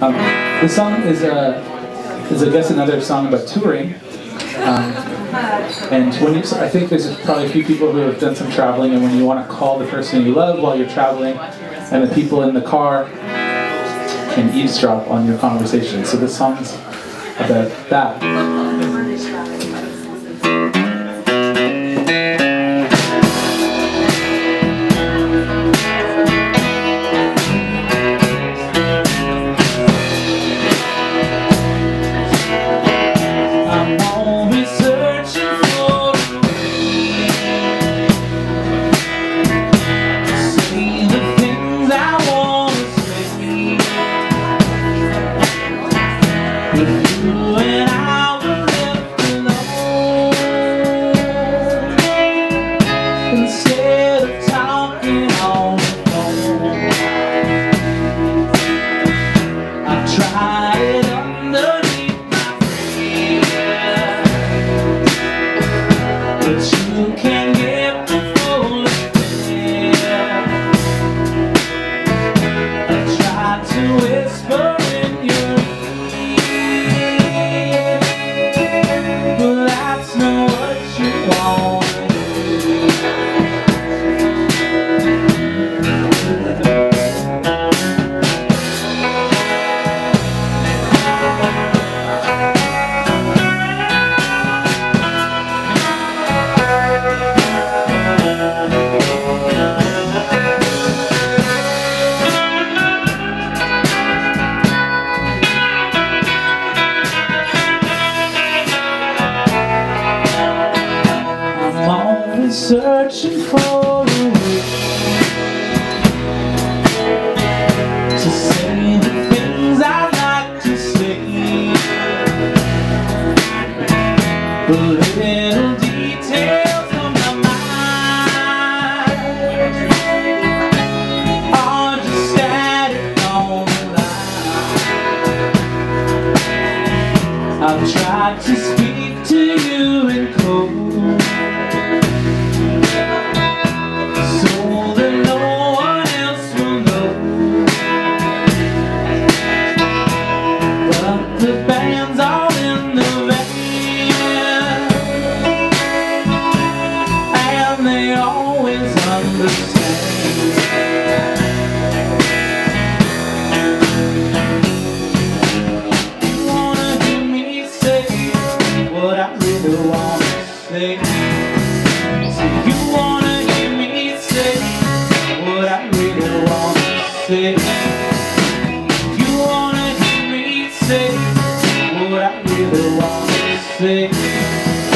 Um, this song is a is I guess another song about touring. Um, and when you, I think there's probably a few people who have done some traveling, and when you want to call the person you love while you're traveling, and the people in the car can eavesdrop on your conversation. So this song's about that. Searching for a way To say the things I'd like to say. The little details So you wanna hear me say What I really wanna say. You wanna hear me say What I really wanna say